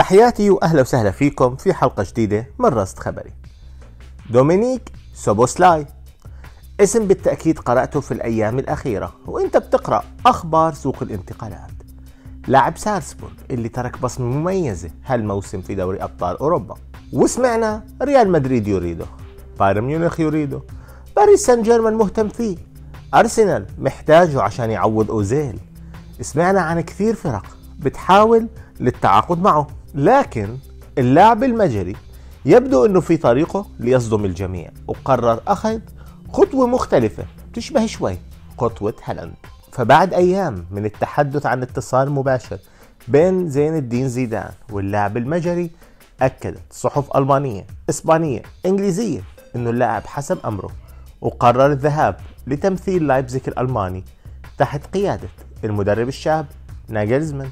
تحياتي وأهلا وسهلا فيكم في حلقة جديدة من رصد خبري. دومينيك سوبوسلاي اسم بالتأكيد قرأته في الأيام الأخيرة وأنت بتقرأ أخبار سوق الانتقالات. لاعب سالزبورغ اللي ترك بصمة مميزة هالموسم في دوري أبطال أوروبا. وسمعنا ريال مدريد يريده، بايرن ميونخ يريده، باريس سان جيرمان مهتم فيه، أرسنال محتاجه عشان يعوض أوزيل. سمعنا عن كثير فرق بتحاول للتعاقد معه. لكن اللاعب المجري يبدو إنه في طريقه ليصدم الجميع وقرر أخذ خطوة مختلفة تشبه شوي خطوة هالاند. فبعد أيام من التحدث عن اتصال مباشر بين زين الدين زيدان واللاعب المجري أكدت صحف ألمانية إسبانية إنجليزية إنه اللاعب حسب أمره وقرر الذهاب لتمثيل لايبزيك الألماني تحت قيادة المدرب الشاب ناجلزمان.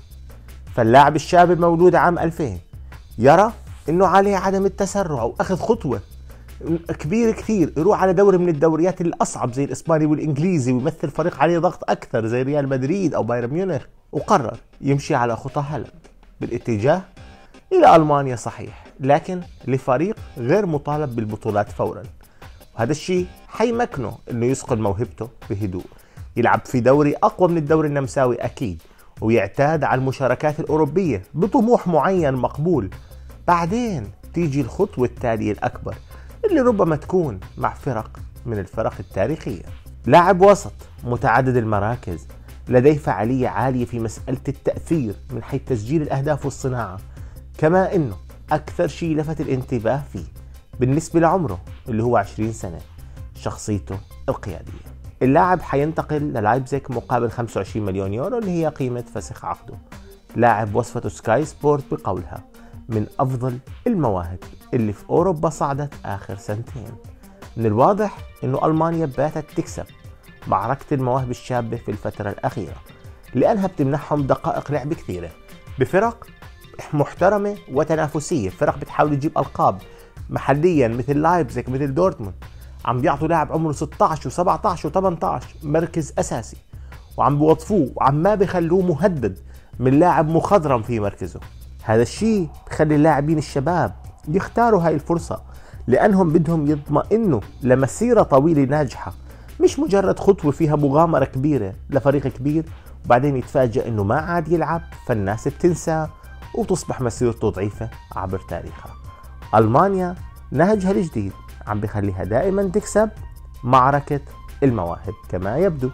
فاللاعب الشاب المولود عام 2000 يرى إنه عليه عدم التسرع واخذ خطوة كبير كثير يروح على دوري من الدوريات الأصعب زي الإسباني والإنجليزي ويمثل فريق عليه ضغط أكثر زي ريال مدريد أو بايرن ميونخ وقرر يمشي على خطى هالاند بالاتجاه إلى ألمانيا صحيح لكن لفريق غير مطالب بالبطولات فورا. وهذا الشيء حيمكنه إنه يسقل موهبته بهدوء. يلعب في دوري أقوى من الدوري النمساوي أكيد. ويعتاد على المشاركات الأوروبية بطموح معين مقبول. بعدين تيجي الخطوة التالية الأكبر اللي ربما تكون مع فرق من الفرق التاريخية. لاعب وسط متعدد المراكز لديه فعالية عالية في مسألة التأثير من حيث تسجيل الأهداف والصناعة. كما أنه أكثر شيء لفت الانتباه فيه بالنسبة لعمره اللي هو 20 سنة شخصيته القيادية. اللاعب حينتقل للايبزيك مقابل 25 مليون يورو اللي هي قيمة فسخ عقده. لاعب وصفته سكاي سبورت بقولها من أفضل المواهب اللي في أوروبا صعدت آخر سنتين. من الواضح أنه ألمانيا باتت تكسب معركة المواهب الشابة في الفترة الأخيرة لأنها بتمنحهم دقائق لعب كثيرة بفرق محترمة وتنافسية. فرق بتحاول تجيب ألقاب محليا مثل لايبزيك مثل دورتموند. عم بيعطوا لاعب عمره 16 و17 و18 مركز أساسي. وعم بوظفوه وعم ما بخلوه مهدد من لاعب مخضرم في مركزه. هذا الشيء بخلي اللاعبين الشباب يختاروا هاي الفرصة لأنهم بدهم يطمئنوا لمسيرة طويلة ناجحة. مش مجرد خطوة فيها مغامرة كبيرة لفريق كبير وبعدين يتفاجأ إنه ما عاد يلعب فالناس بتنساه وتصبح مسيرته ضعيفة عبر تاريخها. ألمانيا نهجها الجديد عم بخليها دائما تكسب معركة المواهب كما يبدو.